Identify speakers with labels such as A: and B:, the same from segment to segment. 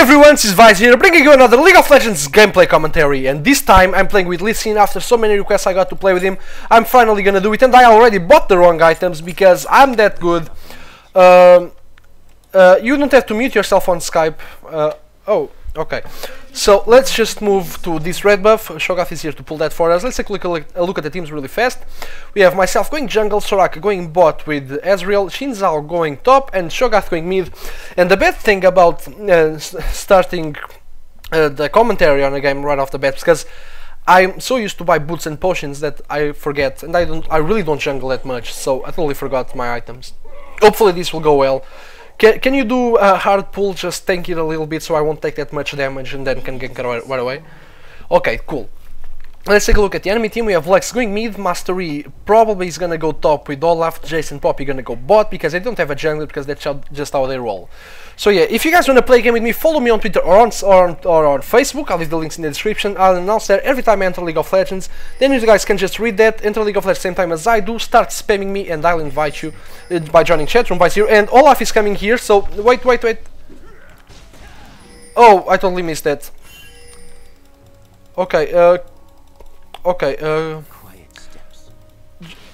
A: everyone, is Vyze here, bringing you another League of Legends gameplay commentary, and this time I'm playing with Lee Sin after so many requests I got to play with him, I'm finally gonna do it, and I already bought the wrong items because I'm that good. Um, uh, you don't have to mute yourself on Skype. Uh, oh, okay. So let's just move to this red buff. Cho'Gath is here to pull that for us. Let's take a look, a look at the teams really fast. We have myself going jungle, Soraka going bot with Ezreal, Xin Zhao going top, and Cho'Gath going mid. And the bad thing about uh, starting uh, the commentary on a game right off the bat, because I'm so used to buy boots and potions that I forget, and I don't, I really don't jungle that much, so I totally forgot my items. Hopefully this will go well. Can, can you do a hard pull, just tank it a little bit so I won't take that much damage and then can gank right, right away? Okay, cool. Let's take a look at the enemy team. We have Lux going mid, Master Yi probably is gonna go top with Olaf, Jason Poppy gonna go bot because they don't have a jungler because that's just how they roll. So yeah, if you guys wanna play a game with me, follow me on Twitter or on, or on, or on Facebook, I'll leave the links in the description. I'll announce there every time I enter League of Legends. Then you guys can just read that, enter League of Legends the same time as I do, start spamming me and I'll invite you uh, by joining chatroom Vyzerio. And Olaf is coming here, so wait, wait, wait. Oh, I totally missed that. Okay, uh, Okay, uh...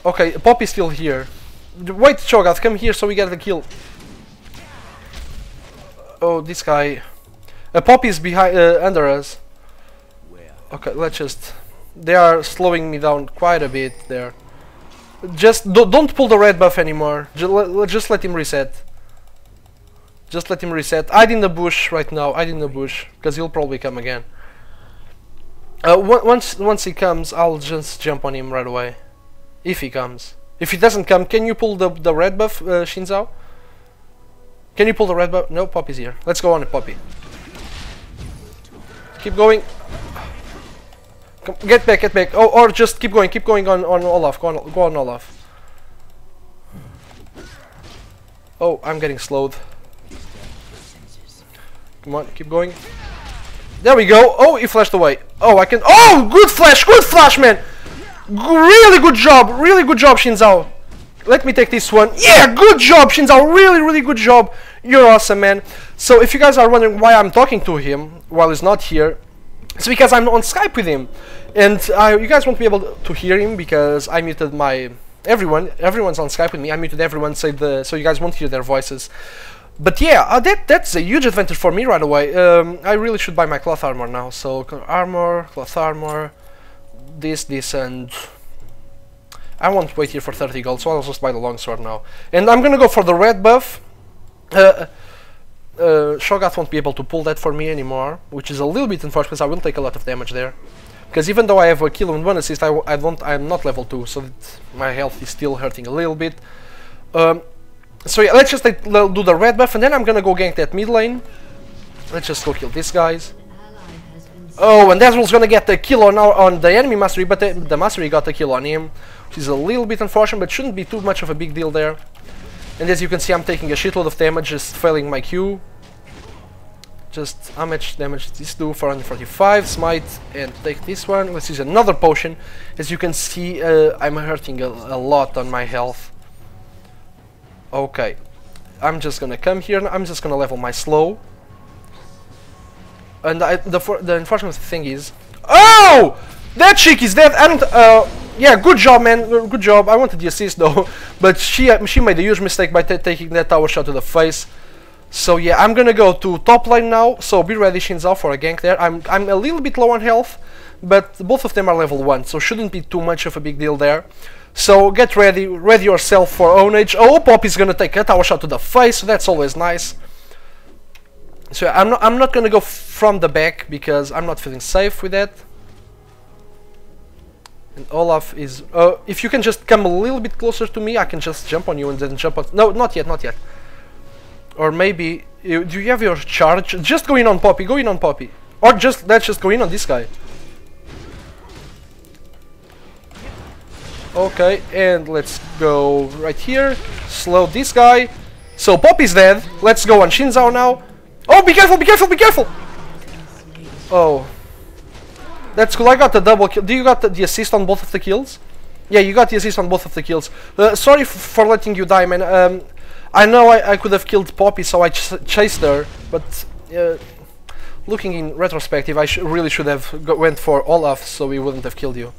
A: Okay, Poppy's still here. Wait, Cho'Gath, come here so we get the kill. Oh, this guy... Uh, Poppy's behind, uh, under us. Okay, let's just... They are slowing me down quite a bit there. Just do don't pull the red buff anymore. Just let, just let him reset. Just let him reset. Hide in the bush right now. Hide in the bush. Because he'll probably come again. Uh, once once he comes, I'll just jump on him right away. If he comes. If he doesn't come, can you pull the the red buff, uh, Xin Zhao? Can you pull the red buff? No, Poppy's here. Let's go on it, Poppy. Keep going. Come, get back, get back. Oh, or just keep going, keep going on on Olaf. Go on, go on Olaf. Oh, I'm getting slowed. Come on, keep going. There we go. Oh, he flashed away. Oh, I can... Oh, good flash, good flash, man. Really good job. Really good job, Xin Zhao. Let me take this one. Yeah, good job, Xin Zhao. Really, really good job. You're awesome, man. So if you guys are wondering why I'm talking to him while he's not here, it's because I'm on Skype with him. And uh, you guys won't be able to hear him because I muted my... Everyone, everyone's on Skype with me. I muted everyone so, the, so you guys won't hear their voices. But yeah, uh, that that's a huge advantage for me right away. Um, I really should buy my cloth armor now. So armor, cloth armor, this, this, and I won't wait here for 30 gold, so I'll just buy the longsword now. And I'm gonna go for the red buff. Uh, uh, Cho'Gath won't be able to pull that for me anymore, which is a little bit unfortunate because I will take a lot of damage there. Because even though I have a kill and one assist, I, I don't, I'm not level 2, so my health is still hurting a little bit. Um, so yeah, let's just like, do the red buff and then I'm gonna go gank that mid lane. Let's just go kill these guys. Oh, and Ezreal's gonna get the kill on on the enemy Master Yi, but the, the Master Yi got the kill on him, which is a little bit unfortunate, but shouldn't be too much of a big deal there. And as you can see, I'm taking a shitload of damage, just failing my Q. Just how much damage does this do? 445 smite, and take this one. Let's another potion. As you can see, uh, I'm hurting a, a lot on my health. Okay. I'm just gonna come here I'm just gonna level my slow. And I, the, the unfortunate thing is... Oh! That chick is dead! I don't... Uh, yeah, good job, man. Good job. I wanted the assist, though. But she uh, she made a huge mistake by taking that tower shot to the face. So yeah, I'm gonna go to top lane now. So be ready, Xin Zhao, for a gank there. I'm, I'm a little bit low on health. But both of them are level 1, so shouldn't be too much of a big deal there. So get ready, ready yourself for ownage. Oh, Poppy's gonna take a tower shot to the face, so that's always nice. So I'm not, I'm not gonna go from the back because I'm not feeling safe with that. And Olaf is... Uh, if you can just come a little bit closer to me, I can just jump on you and then jump on... No, not yet, not yet. Or maybe... You, do you have your charge? Just go in on Poppy, go in on Poppy. Or just, let's just go in on this guy. Okay, and let's go right here. Slow this guy. So Poppy's dead. Let's go on Xin Zhao now. Oh, be careful, be careful, be careful! Oh. That's cool, I got the double kill. Do you got the, the, assist on both of the kills? Yeah, you got the assist on both of the kills. Uh, sorry for letting you die, man. Um, I know I, I, could have killed Poppy, so I ch chased her, but... Uh, looking in retrospective, I sh really should have went for Olaf, so we wouldn't have killed you.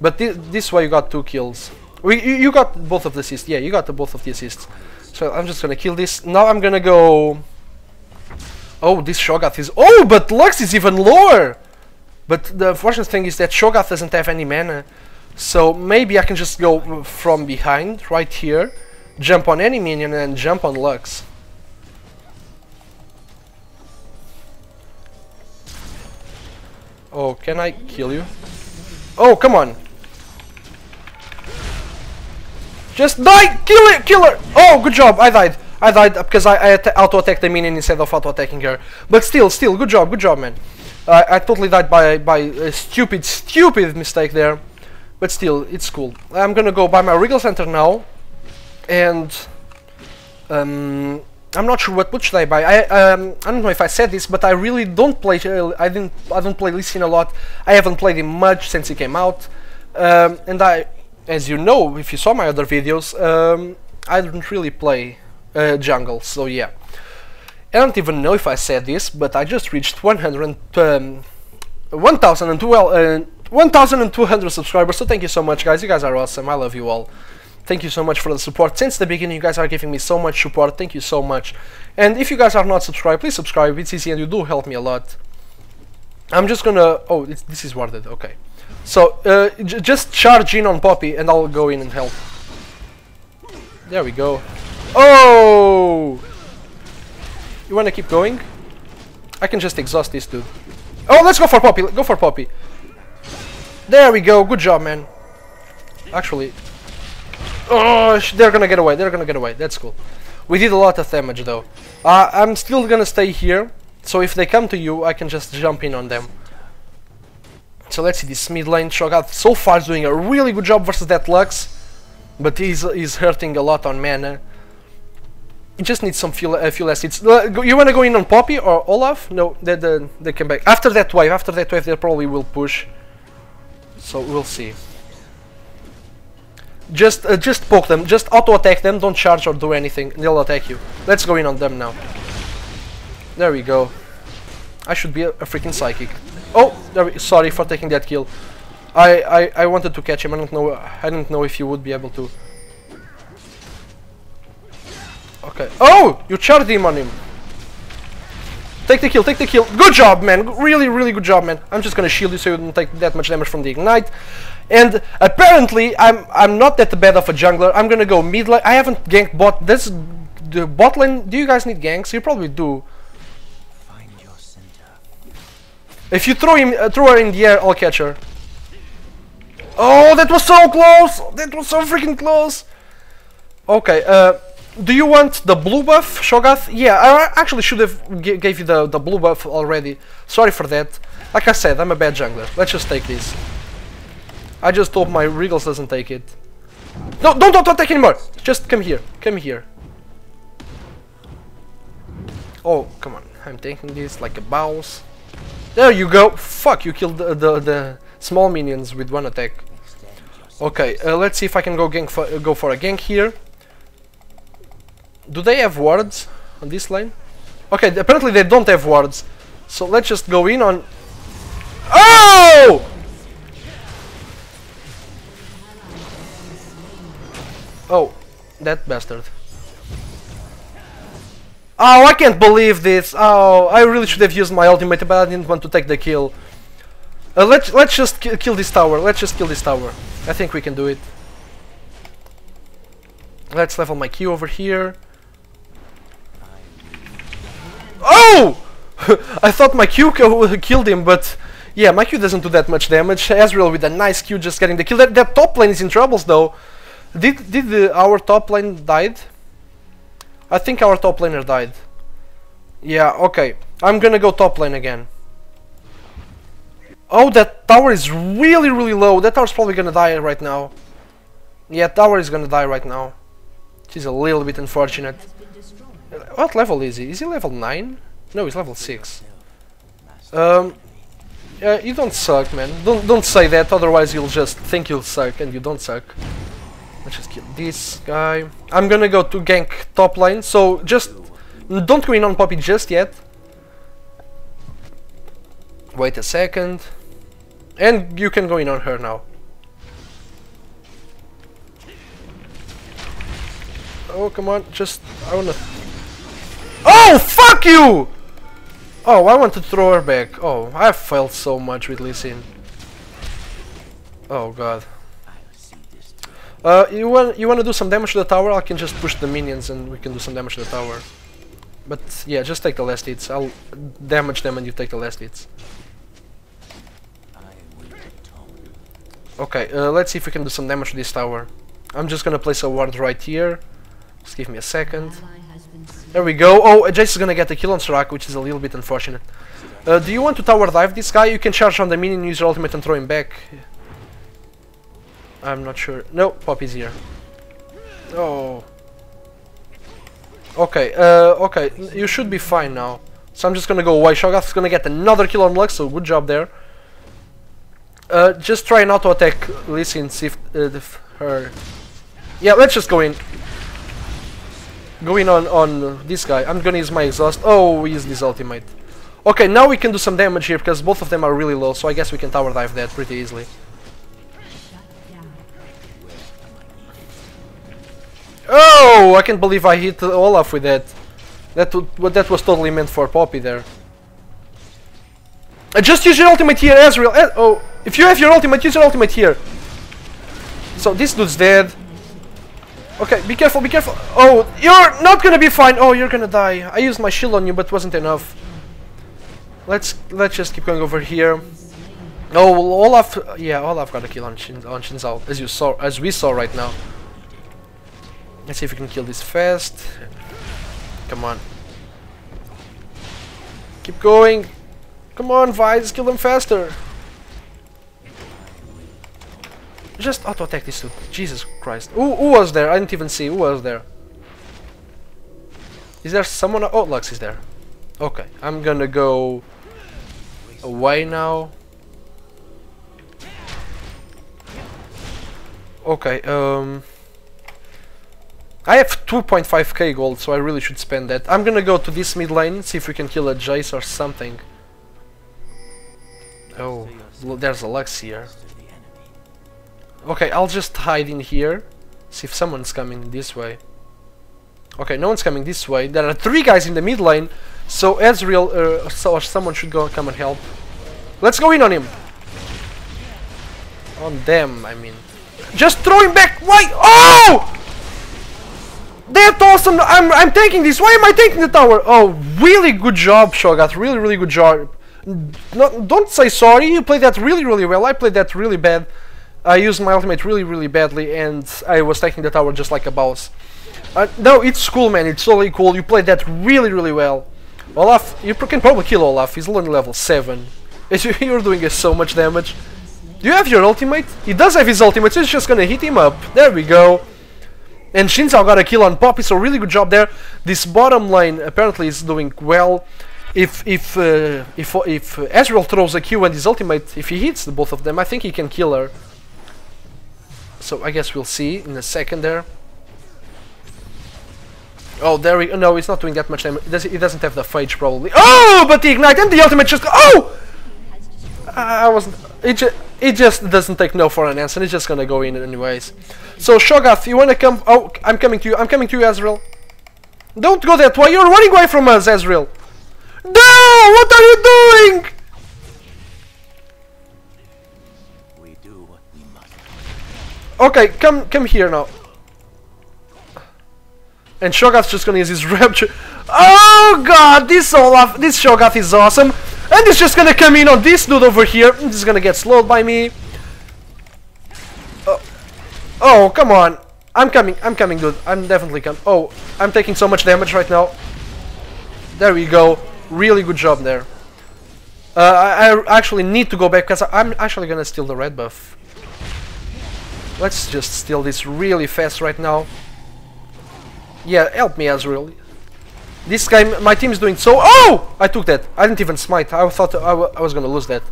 A: But thi this way you got two kills. We, you, you got both of the assists. Yeah, you got the both of the assists. So I'm just gonna kill this. Now I'm gonna go. Oh, this Cho'Gath is. Oh, but Lux is even lower. But the unfortunate thing is that Cho'Gath doesn't have any mana. So maybe I can just go from behind, right here, jump on any minion and jump on Lux. Oh, can I kill you? Oh, come on. Just die! Kill it! Kill her! Oh, good job! I died. I died because I, I auto-attacked the minion instead of auto-attacking her. But still, still, good job, good job, man. Uh, I totally died by, by a stupid, stupid mistake there. But still, it's cool. I'm gonna go by my Wriggle's Lantern now. And... Um, I'm not sure what what should I buy. I um, I don't know if I said this, but I really don't play. Uh, I didn't. I don't play Lee Sin a lot. I haven't played him much since he came out, um, and I, as you know, if you saw my other videos, um, I don't really play uh, jungle. So yeah, I don't even know if I said this, but I just reached 100, um, 1,200 uh, 1, subscribers. So thank you so much, guys. You guys are awesome. I love you all. Thank you so much for the support. Since the beginning, you guys are giving me so much support. Thank you so much. And if you guys are not subscribed, please subscribe. It's easy and you do help me a lot. I'm just gonna... Oh, this is worded. Okay. So, uh, just charge in on Poppy and I'll go in and help. There we go. Oh! You wanna keep going? I can just exhaust this dude. Oh, let's go for Poppy. Go for Poppy. There we go. Good job, man. Actually, Oh, they're gonna get away. They're gonna get away. That's cool. We did a lot of damage though. Uh, I'm still gonna stay here. So if they come to you, I can just jump in on them. So let's see this mid lane Cho'Gath so far is doing a really good job versus that Lux. But he's, he's hurting a lot on mana. He just needs some fuel, uh, fuel acids. Uh, you wanna go in on Poppy or Olaf? No, they, they, they come back. After that wave, after that wave they probably will push. So we'll see. Just uh, just poke them, just auto-attack them, don't charge or do anything, they'll attack you. Let's go in on them now. There we go. I should be a, a freaking psychic. Oh, sorry for taking that kill. I, I, I wanted to catch him, I don't know I didn't know if you would be able to. Okay. Oh! You charged him on him! Take the kill, take the kill. Good job, man. Really, really good job, man. I'm just gonna shield you so you don't take that much damage from the ignite. And apparently, I'm I'm not that bad of a jungler. I'm gonna go mid lane. I haven't ganked bot. This the bot lane. Do you guys need ganks? You probably do. If you throw him, uh, throw her in the air, I'll catch her. Oh, that was so close! That was so freaking close. Okay. Uh, do you want the blue buff, Cho'Gath? Yeah, I actually should have gave you the, the blue buff already. Sorry for that. Like I said, I'm a bad jungler. Let's just take this. I just hope my Regals doesn't take it. No, don't, don't, don't take anymore! Just come here. Come here. Oh, come on. I'm taking this like a boss. There you go! Fuck, you killed the, the, the small minions with one attack. Okay, uh, let's see if I can go gank for, go for a gank here. Do they have wards on this lane? Okay, apparently they don't have wards. So let's just go in on... Oh! Oh, that bastard. Oh, I can't believe this. Oh, I really should have used my ultimate, but I didn't want to take the kill. Uh, let's let's just ki kill this tower. Let's just kill this tower. I think we can do it. Let's level my Q over here. Oh! I thought my Q killed him, but yeah, my Q doesn't do that much damage. Ezreal with a nice Q just getting the kill. That, that top lane is in troubles though. Did did the, our top lane died? I think our top laner died. Yeah, okay. I'm gonna go top lane again. Oh, that tower is really, really low. That tower's probably gonna die right now. Yeah, tower is gonna die right now. Is a little bit unfortunate. What level is he? Is he level 9? No, he's level 6. Um, uh, you don't suck, man. Don't don't say that, otherwise you'll just think you'll suck and you don't suck. Let's just kill this guy. I'm gonna go to gank top lane, so just don't go in on Poppy just yet. Wait a second. And you can go in on her now. Oh, come on, just... I wanna... Oh, fuck you! Oh, I want to throw her back. Oh, I failed so much with Lee Sin. Oh god. Uh, you want you want to do some damage to the tower? I can just push the minions and we can do some damage to the tower. But yeah, just take the last hits. I'll damage them and you take the last hits. Okay, uh, let's see if we can do some damage to this tower. I'm just gonna place a ward right here. Just give me a second. There we go. Oh, Jace is gonna get a kill on Soraka, which is a little bit unfortunate. Uh, do you want to tower dive this guy? You can charge on the minion, use your ultimate and throw him back. I'm not sure. No, Poppy's here. Oh. Okay, uh, okay, you should be fine now. So I'm just gonna go away. Cho'Gath's gonna get another kill on Lux, so good job there. Uh, just try not to attack Lee Sin, see if, uh, if her... Yeah, let's just go in. Go in on, on this guy. I'm gonna use my exhaust. Oh, we use this ultimate. Okay, now we can do some damage here, because both of them are really low, so I guess we can tower dive that pretty easily. Oh, I can't believe I hit Olaf with that. That that was totally meant for Poppy there. Uh, just use your ultimate here, Ezreal. Eh, oh, if you have your ultimate, use your ultimate here. So this dude's dead. Okay, be careful, be careful. Oh, you're not gonna be fine. Oh, you're gonna die. I used my shield on you, but wasn't enough. Let's let's just keep going over here. Oh, Olaf. Yeah, Olaf got a kill on Shin, on Zhao, as you saw, as we saw right now. Let's see if we can kill this fast. Come on. Keep going. Come on, Vyze, kill them faster. Just auto attack this dude. Jesus Christ. Who, who was there? I didn't even see. Who was there? Is there someone? Oh, Lux is there. Okay, I'm gonna go away now. Okay, um... I have 2.5k gold, so I really should spend that. I'm gonna go to this mid lane, see if we can kill a Jace or something. Oh, there's a Lux here. Okay, I'll just hide in here, see if someone's coming this way. Okay, no one's coming this way. There are three guys in the mid lane, so Ezreal uh, so or someone should go come and help. Let's go in on him. On them, I mean. Just throw him back. Why? Oh! That's awesome! I'm, I'm taking this! Why am I taking the tower? Oh, really good job, Cho'Gath. Really, really good job. No, don't say sorry, you played that really, really well. I played that really bad. I used my ultimate really, really badly, and I was taking the tower just like a boss. Uh, no, it's cool, man. It's totally cool. You played that really, really well. Olaf, you can probably kill Olaf. He's only level 7. You're doing so much damage. Do you have your ultimate? He does have his ultimate, so he's just gonna hit him up. There we go. And Xin Zhao got a kill on Poppy, so really good job there. This bottom lane apparently is doing well. If if uh, if if Ezreal throws a Q and his ultimate, if he hits the both of them, I think he can kill her. So I guess we'll see in a second there. Oh, there we no, it's not doing that much damage. It, does, it doesn't have the phage probably. Oh, but the ignite and the ultimate just oh. I wasn't. It just it just doesn't take no for an answer. It's just gonna go in anyways. So Cho'Gath, you wanna come? Oh, I'm coming to you. I'm coming to you, Ezreal. Don't go that way. You're running away from us, Ezreal. No! What are you doing? We do what we must. Okay, come come here now. And Cho'Gath's just gonna use his rupture. Oh god, this Olaf, this Cho'Gath is awesome. And he's just gonna come in on this dude over here. He's gonna get slowed by me. Oh, come on. I'm coming, I'm coming, dude. I'm definitely coming. Oh, I'm taking so much damage right now. There we go. Really good job there. Uh, I, I, actually need to go back because I'm actually gonna steal the red buff. Let's just steal this really fast right now. Yeah, help me, Ezreal. This guy, my team is doing so. Oh! I took that. I didn't even smite. I thought I, I was gonna lose that.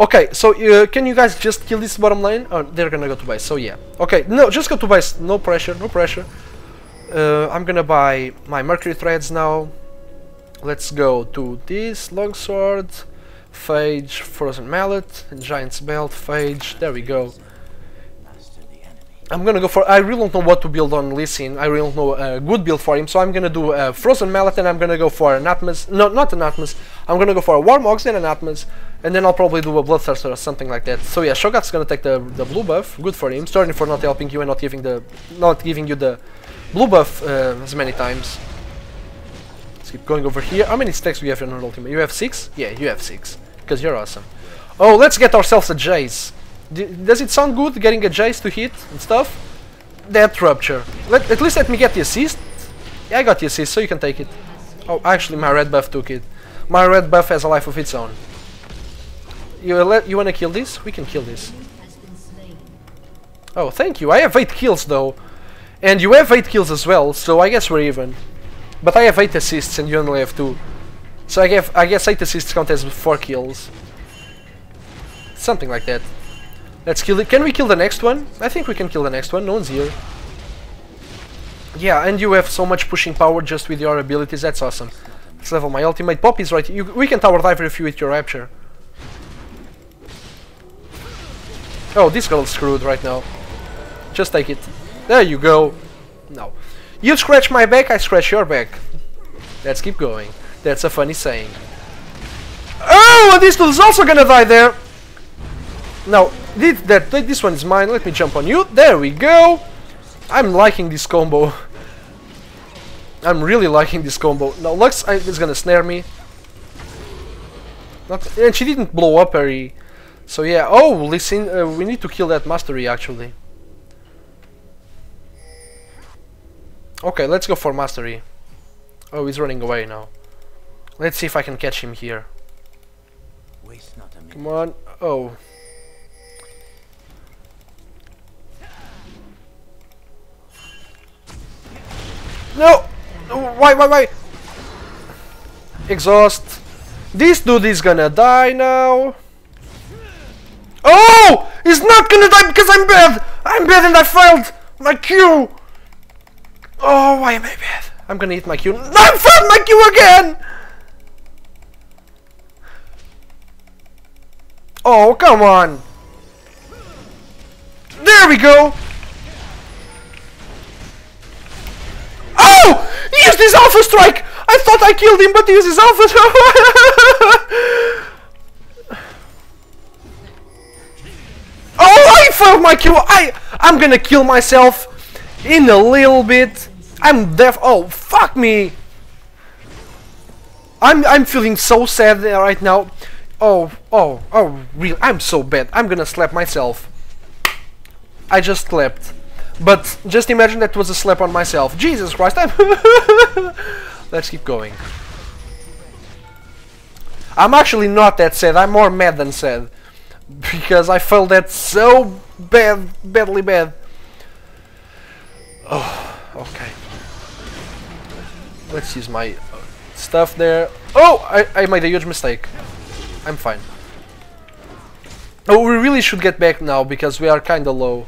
A: Okay, so uh, can you guys just kill this bottom lane? Oh, they're gonna go to base. So yeah. Okay, no, just go to base. No pressure. No pressure. Uh, I'm gonna buy my Mercury threads now. Let's go to this longsword. Phage, Frozen Mallet, Giant's Belt, Phage, there we go. I'm gonna go for, I really don't know what to build on Lee Sin, I really don't know a good build for him, so I'm gonna do a Frozen Mallet and I'm gonna go for an Atmos, no, not an Atmos, I'm gonna go for a Warmogs and an Atmos, and then I'll probably do a Bloodthirster or something like that. So yeah, Cho'Gath's gonna take the, the blue buff, good for him, sorry for not helping you and not giving the, not giving you the blue buff uh, as many times. Let's keep going over here, how many stacks do you have in your ultimate? You have six? Yeah, you have six, because you're awesome. Oh, let's get ourselves a Jace. D does it sound good getting a Jace to hit and stuff? That rupture. Let, at least let me get the assist. Yeah, I got the assist, so you can take it. Oh, actually, my red buff took it. My red buff has a life of its own. You you wanna kill this? We can kill this. Oh, thank you. I have eight kills though, and you have eight kills as well. So I guess we're even. But I have eight assists and you only have two. So I guess I guess eight assists count as four kills. Something like that. Let's kill it. Can we kill the next one? I think we can kill the next one. No one's here. Yeah, and you have so much pushing power just with your abilities. That's awesome. Let's level my ultimate. Poppy's right. You, we can tower dive if you with your rupture. Oh, this girl's screwed right now. Just take it. There you go. No. You scratch my back, I scratch your back. Let's keep going. That's a funny saying. Oh, this dude's also gonna die there. No, this, that, this one is mine. Let me jump on you. There we go. I'm liking this combo. I'm really liking this combo. Now Lux is gonna snare me. Not, and she didn't blow up very... So yeah, oh, listen, uh, we need to kill that Master Yi actually. Okay, let's go for Master Yi. Oh, he's running away now. Let's see if I can catch him here. Come on. Oh. No! Why, why, why? Exhaust. This dude is gonna die now. Oh! He's not gonna die because I'm bad! I'm bad and I failed my Q! Oh, why am I bad? I'm gonna eat my Q. No, I failed my Q again! Oh, come on! There we go! Oh! He used his Alpha Strike! I thought I killed him, but he used his Alpha Oh, Failed my kill! I, I'm gonna kill myself in a little bit. I'm deaf. Oh, fuck me! I'm I'm feeling so sad right now. Oh, oh, oh, real. I'm so bad. I'm gonna slap myself. I just slept. But just imagine that was a slap on myself. Jesus Christ, I'm Let's keep going. I'm actually not that sad, I'm more mad than sad. Because I felt that so bad, badly bad. Oh, okay. Let's use my uh, stuff there. Oh, I, I made a huge mistake. I'm fine. Oh, we really should get back now because we are kinda low.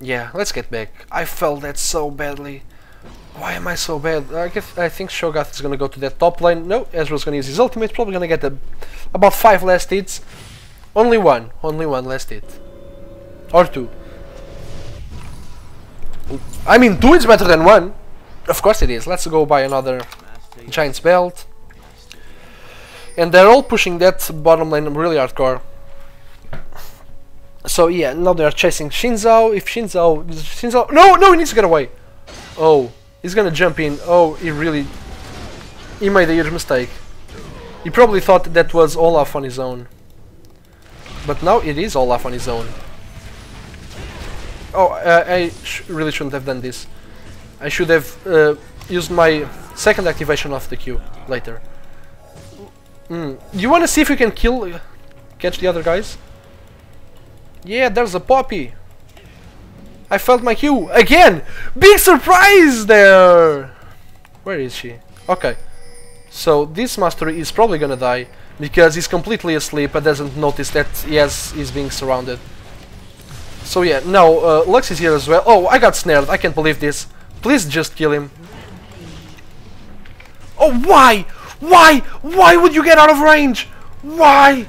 A: Yeah, let's get back. I felt that so badly. Why am I so bad? I, guess, I think Cho'Gath is gonna go to that top lane. No, Ezreal's gonna use his ultimate. Probably gonna get a, about 5 last hits. Only one. Only one last hit. Or two. I mean, two is better than one. Of course it is. Let's go buy another Giant's Belt. And they're all pushing that bottom lane really hardcore. So yeah, now they're chasing Xin Zhao. If Xin Zhao, no, no, he needs to get away. Oh, he's gonna jump in. Oh, he really, he made a huge mistake. He probably thought that was Olaf on his own. But now it is Olaf on his own. Oh, uh, I sh really shouldn't have done this. I should have uh, used my second activation of the Q later. Mm. You wanna see if you can kill, catch the other guys? Yeah, there's a Poppy. I felt my Q again. Big surprise there. Where is she? Okay. So this master is probably gonna die because he's completely asleep and doesn't notice that yes he's being surrounded. So yeah, now uh, Lux is here as well. Oh, I got snared. I can't believe this. Please just kill him. Oh, why? Why? Why would you get out of range? Why?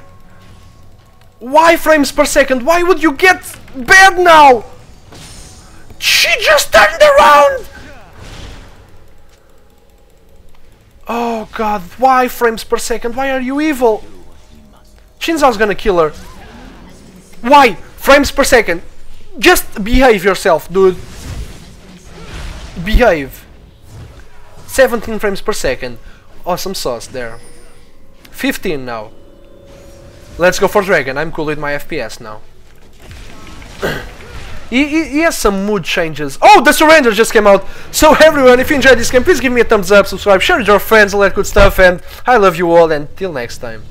A: Why frames per second? Why would you get bad now? She just turned around! Oh god, why frames per second? Why are you evil? Xin Zhao's gonna kill her. Why? Frames per second. Just behave yourself, dude. Behave. 17 frames per second. Awesome sauce there. 15 now. Let's go for Dragon. I'm cool with my FPS now. he, he, he, has some mood changes. Oh, the surrender just came out. So everyone, if you enjoyed this game, please give me a thumbs up, subscribe, share with your friends, all that good stuff, and I love you all, and till next time.